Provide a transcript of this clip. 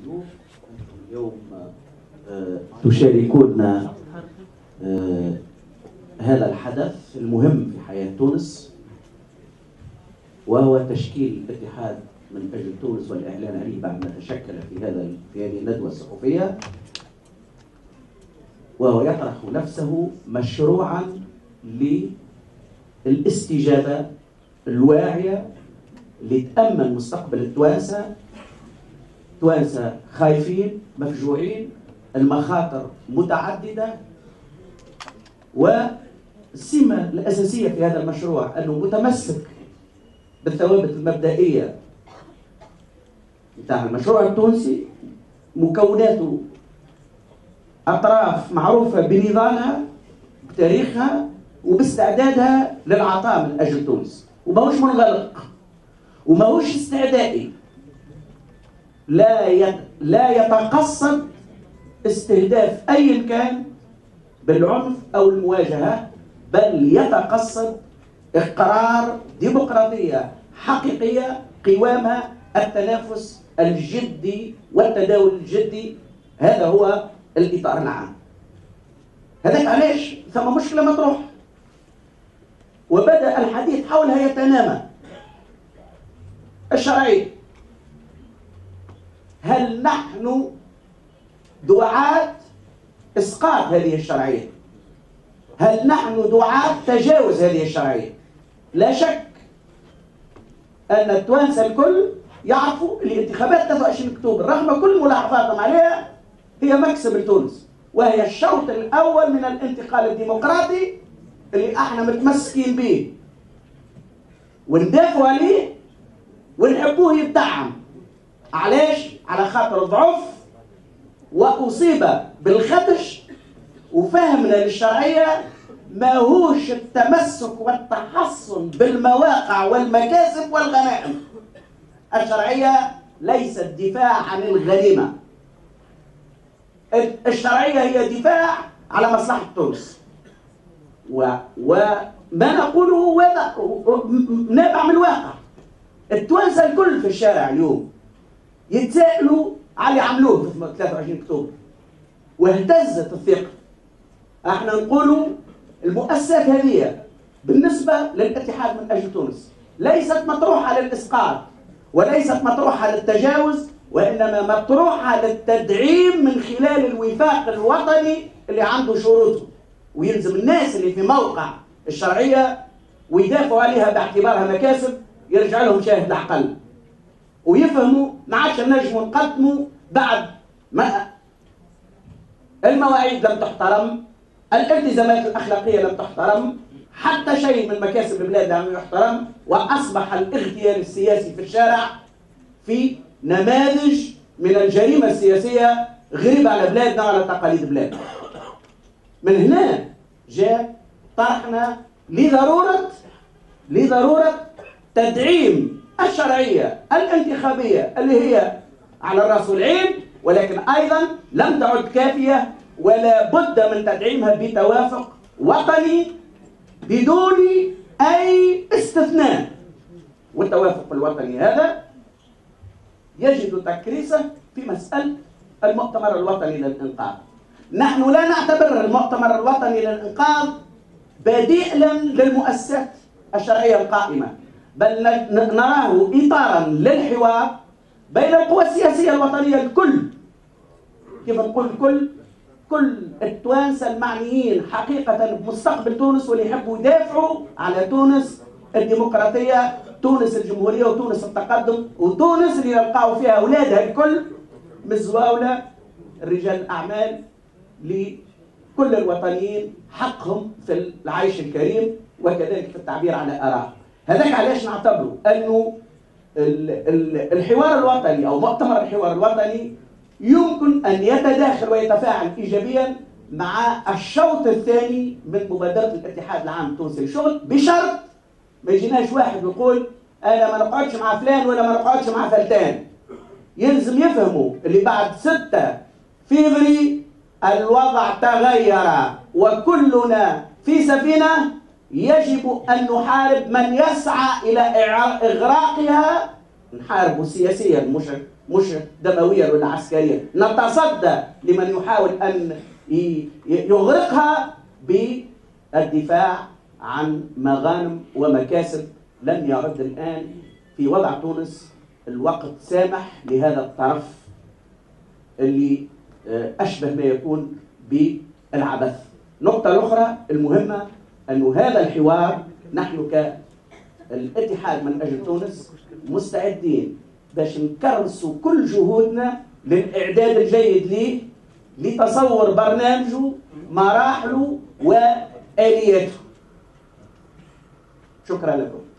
الضيوف أنتم اليوم تشاركونا آه، هذا الحدث المهم في حياة تونس وهو تشكيل اتحاد من أجل تونس والإعلان عليه بعد ما تشكل في هذا في هذه الندوة الصحفية. وهو يطرح نفسه مشروعا للاستجابة الواعية لتأمن مستقبل التوانسة توانسة خايفين مفجوعين المخاطر متعددة والسمة الأساسية في هذا المشروع أنه متمسك بالثوابت المبدئية بتاع المشروع التونسي مكوناته أطراف معروفة بنضالها بتاريخها وباستعدادها للعطاء من أجل تونس. وماهوش منغلق وماهوش استعدائي لا لا يتقصد استهداف أي كان بالعنف أو المواجهة بل يتقصد إقرار ديمقراطية حقيقية قوامها التنافس الجدي والتداول الجدي. هذا هو الإطار العام. هذاك علاش؟ ثم مشكلة مطروح وبدأ الحديث حولها يتنامى الشرعية هل نحن دعاة إسقاط هذه الشرعية؟ هل نحن دعاة تجاوز هذه الشرعية؟ لا شك أن التوانسة الكل يعرفوا الانتخابات 23 أكتوبر رغم كل ملاحظاتهم عليها هي مكسب لتونس وهي الشوط الأول من الانتقال الديمقراطي اللي إحنا متمسكين به. وندافعوا عليه ونحبوه يدعم علاش على خاطر ضعف وأصيب بالخدش. وفهمنا للشرعية ماهوش التمسك والتحصن بالمواقع والمكاسب والغنائم. الشرعية ليست دفاع عن الغنيمة. الشرعية هي دفاع على مصلحة تونس. و... وما نقوله نابع من الواقع. التوانسه الكل في الشارع اليوم. يتسائلوا على اللي عملوه في 23 أكتوبر. واهتزت الثقة. إحنا نقولوا المؤسسات هذه بالنسبة للاتحاد من أجل تونس ليست مطروحة للإسقاط وليست مطروحة للتجاوز وإنما مطروحة للتدعيم من خلال الوفاق الوطني اللي عنده شروطه ويلزم الناس اللي في موقع الشرعية ويدافعوا عليها باعتبارها مكاسب يرجع لهم شاهد العقل ويفهموا ما عادش نجموا نقدموا بعد ما المواعيد لم تحترم الالتزامات الأخلاقية لم تحترم حتى شيء من مكاسب البلاد لم يحترم وأصبح الاغتيال السياسي في الشارع في نماذج من الجريمة السياسية غريبة على بلادنا وعلى تقاليد بلادنا. من هنا جاء طرحنا لضروره لضرورة تدعيم الشرعية الانتخابية اللي هي على الراس والعين ولكن أيضا لم تعد كافية ولا بد من تدعيمها بتوافق وطني بدون أي استثناء. والتوافق الوطني هذا يجد تكريسه في مسألة المؤتمر الوطني للإنقاذ. نحن لا نعتبر المؤتمر الوطني للإنقاذ بديلا للمؤسسات الشرعية القائمة. بل نراه اطارا للحوار بين القوى السياسية الوطنية الكل. كيف نقول الكل؟ كل التوانسة المعنيين حقيقة بمستقبل تونس واللي يحبوا يدافعوا على تونس الديمقراطية تونس الجمهورية وتونس التقدم وتونس اللي يلقاو فيها أولادها الكل. مزاولة رجال الأعمال لكل الوطنيين حقهم في العيش الكريم وكذلك في التعبير عن الآراء. هذاك علاش نعتبره أنه الحوار الوطني أو مؤتمر الحوار الوطني يمكن أن يتداخل ويتفاعل ايجابيا مع الشوط الثاني من مبادرة الاتحاد العام التونسي للشغل بشرط ما يجيناش واحد يقول أنا ما نقعدش مع فلان ولا ما نقعدش مع فلتان. يلزم يفهموا اللي بعد 6 فيفري الوضع تغير وكلنا في سفينة يجب أن نحارب من يسعى إلى إغراقها. نحاربه سياسيا مش مش دمويا ولا عسكريا. نتصدى لمن يحاول أن يغرقها بالدفاع عن مغانم ومكاسب. لن يعد الآن في وضع تونس الوقت سامح لهذا الطرف اللي أشبه ما يكون بالعبث. نقطة أخرى المهمة أن هذا الحوار نحن كالاتحاد من أجل تونس مستعدين باش نكرسوا كل جهودنا للإعداد الجيد ليه لتصور برنامجه مراحله وآلياته شكرا لكم.